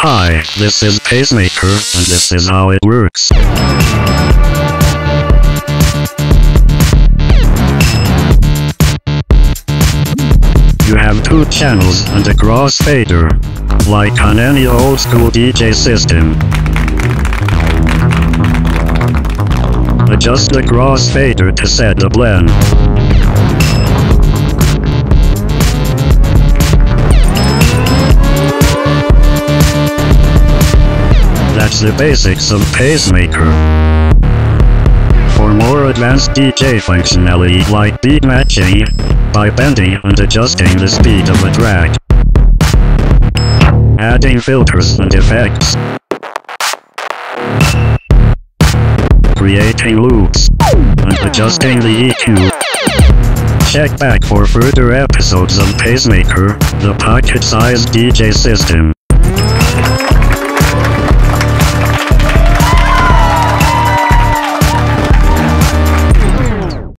Hi, this is Pacemaker, and this is how it works. You have two channels and a crossfader, like on any old school DJ system. Adjust the crossfader to set the blend. That's the basics of Pacemaker. For more advanced DJ functionality like beat matching, by bending and adjusting the speed of a track, adding filters and effects, creating loops, and adjusting the EQ. Check back for further episodes of Pacemaker, the pocket-sized DJ system.